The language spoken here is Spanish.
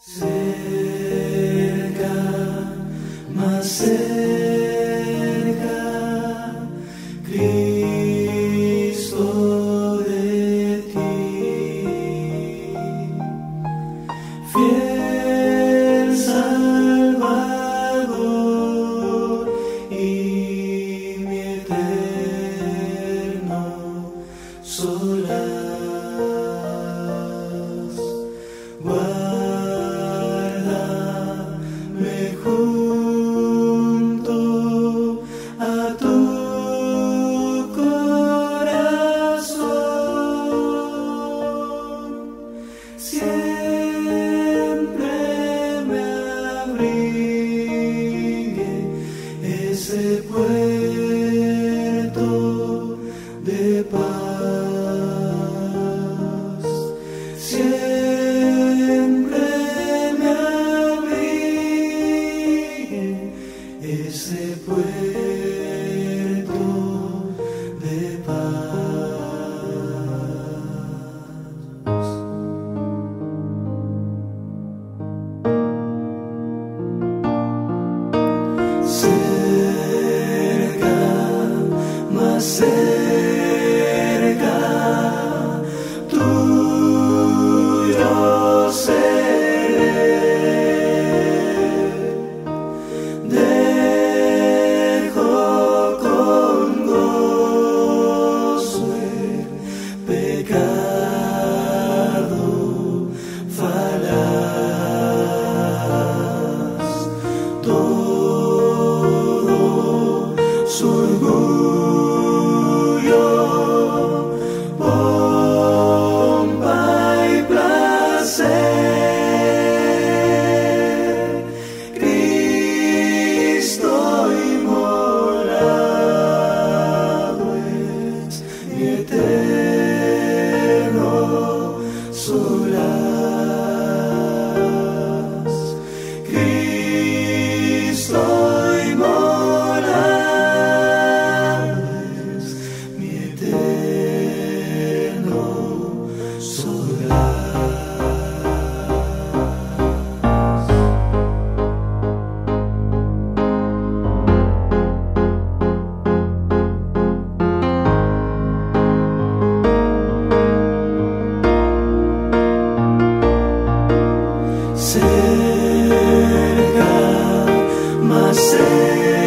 Cerca, más cerca, Cristo de ti, fiel Salvador y mi eterno solar. se puede. myself